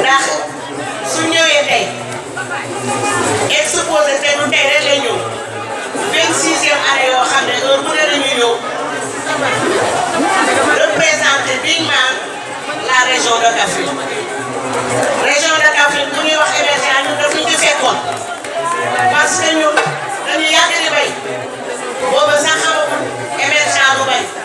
ndax su ñëwee tey exposé te du tey rek lay ñëw vingt sixième année yoo xam ne heure bu ne dañuy ñëw représenté dignement la région de Kaffrine région de Kaffrine bu ñuy wax émergent ñun daf ñu ci fekkoon parce que ñun dañu yàgg di bay booba sax xamagul émergent du bay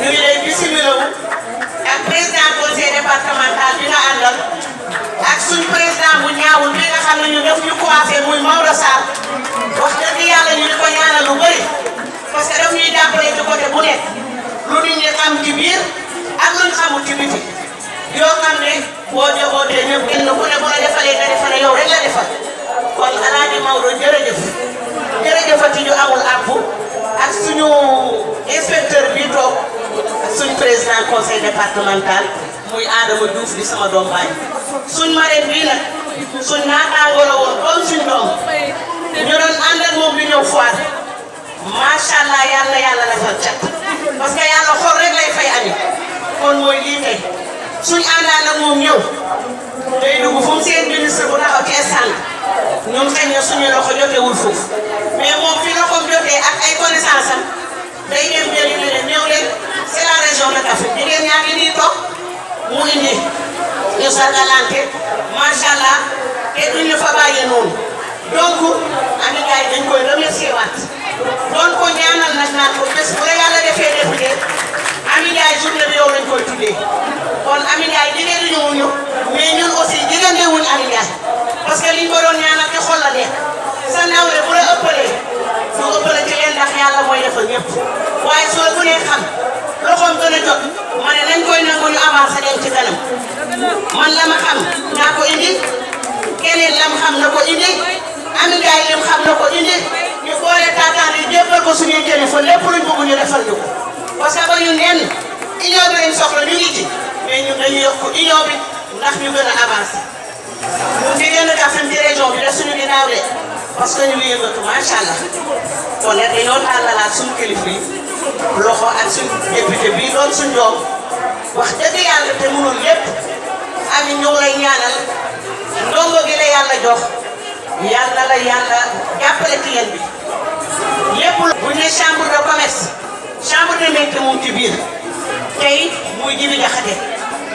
ñu ngi lay bisimilawu ak président conseil départemental bi nga àndal ak suñ président bu ñaawul bi nga xam ne ñu def ñu coiffé muy Maodo Sarr wax dëgg yàlla ñu di ko ñaanal lu bëri parce que daf ñuy jàppale ci côté bu nekk lu nit ñi xam ci biir ak lu ñu xamul ci biti yoo xam ne boo joxootee ñëpp kenn ku ne bu la defalee nga defal yow rek la defal kon Alaaji Maodo jërëjëf jërëjëfati ñu amul àpp ak suñu inspecteur bi toog ak suñu président conseil départemental muy Adama Diouf di sama doom baay suñ marraine bii nag suñ naataangoo la woon doon suñ doom ñu doon ànd ak moom di ñëw foire macha allah yàlla yàlla defal cat parce que yàlla xol rek lay fay ami kon mooy lii tey suñ àndaan ak moom ñëw day dugg fu mu seen ministre bu taxaw ci instant ñun xëy na suñu loxo jotewul foofu mais moom fi loxoom jotee ak ay connaissance am day dem jëli ñu ne ñëw leen c'est la région de Kaffrine di ngeen ñaa ngi nii toog mu indi ñu sargalante macha allah te duñu fa bàyyi noonu. donc Ami Ndiaye dañ koy remercier waat doon ko ñaanal nag naan ko bés bu la yàlla defee def de Ami Ndiaye journée bi yow lañ koy tuddee kon Ami Ndiaye jigéen ñi ñëwuñu mais ñun aussi jigéen ñi wuñ Ami Ndiaye parce que liñ ko doon ñaanal te xol la nekk sa nawle bu la ëppalee su ëppale ci leen ndax yàlla mooy defal ñëpp waaye soo bu ne xam loxoom gën a jot ma ne nañ koy nangu ñu avancé dem ci kanam. man la ma xam naa ko indi keneen lam xam na ko indi Ami Njaay lim xam na ko indi ñu boole taataan yi jébbal ko suñuy kilifa lépp luñ bëgg ñu defal ñu ko parce que ba ñu nen union bi lañ soxla ñu ngi ci mais ñun dañuy yokk union bi ndax ñu gën a avancé ñun ñu génn Kaffrine ci région bi def suñu ginnaaw de parce que ñu ngi yëngatu macha allah kon nag dañoo tàllalaat suñu kilifa yi loxo ak suñu député bi doon suñu doom wax dëgg yàlla te mënul lépp am ñu ngi lay ñaanal ndongo gi la yàlla jox yàlla la yàlla jàppale client bi lépp bu ñu chambre de commerce. chambre de métier moom ci biir tey muy Jibi Jaxate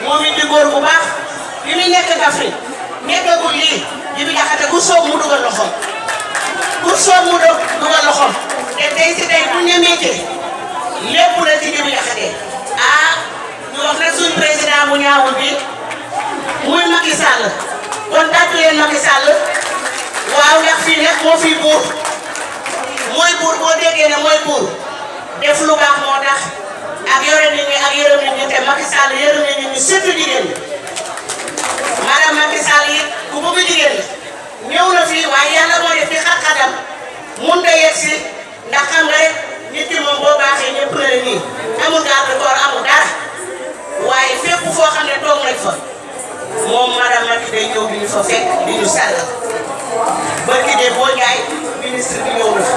moom it di góor bu baax bi muy nekk Kaffrine nekkagul lii Jibi Jaxate ku soob mu dugal loxoom ku soob mu do- dugal loxoom te tey si tey bu ñu métier lépp la ci Jibi Jaxate ah ñu wax nag suñu président bu ñaawul bi muy Macky Sall kon dàpp leen Macky Sall waaw ndax fii nag moo fi buur mooy buur boo déggee ne mooy buur def lu baax moo tax ak yore nit ñi ak yërëm nit ñi te Macky Sall yërëm nit ñi ñu surtout jigéen ñi maanaam Macky Sall yi ku bëgg jigéen ñi ñëw na fii waaye yàlla moo def di xar-xaram mun nga yegg si ndax xam nga rek nit ki moom boo baaxee ñëpp na la nii amul garde corps amul dara waaye fépp foo xam ne toog nañ fa moom madame Mati day ñëw di ñu fa fekk di ñu sàll ba ki de boo jaay ministre bi ñëw na fa